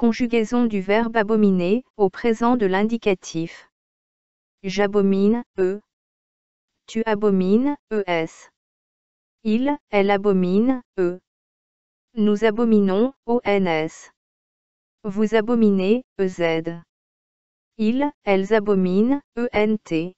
Conjugaison du verbe abominer au présent de l'indicatif. J'abomine, e. Tu abomines, es. Il, elle abomine, e. Nous abominons, ons. Vous abominez, ez. Ils, elles abominent, ent.